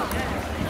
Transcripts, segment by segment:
Yeah.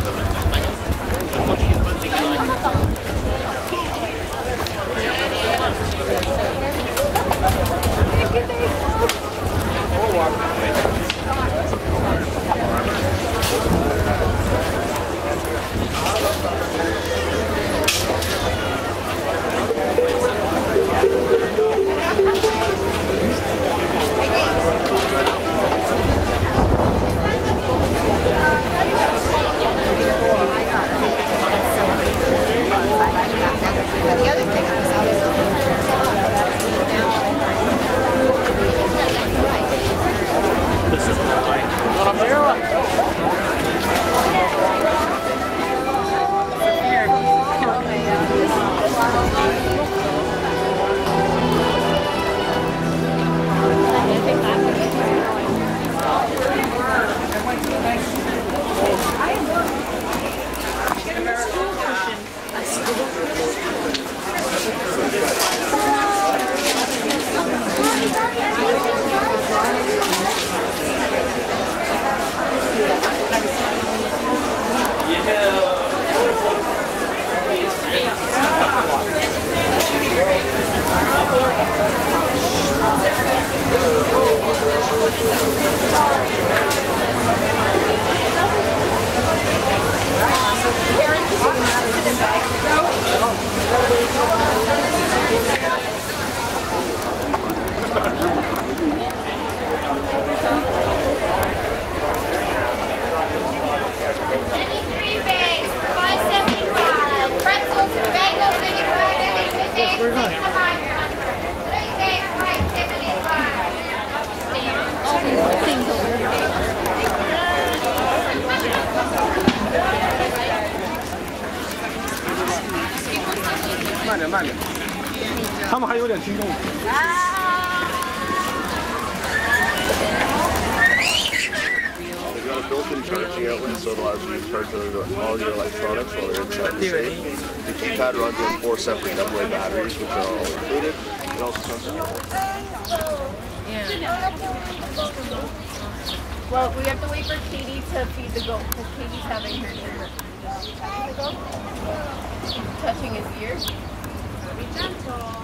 Thank you. 慢点，慢点。他们还有点轻重。 They've got a built-in charging outlet, so it allows you to charge all all your electronics while you're inside the safe. The keypad runs on four separate AA batteries, which are all included. It also comes with Well, we have to wait for Katie to feed the goat because Katie's having her turn. The goat? Touching his ear. Intanto...